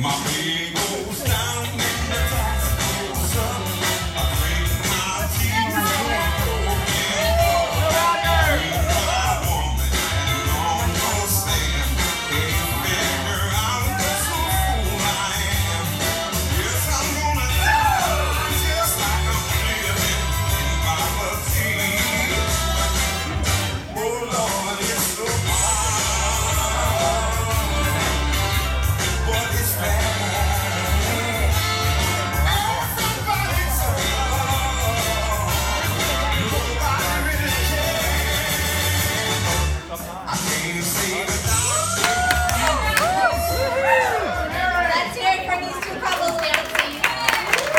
My way goes down. Please.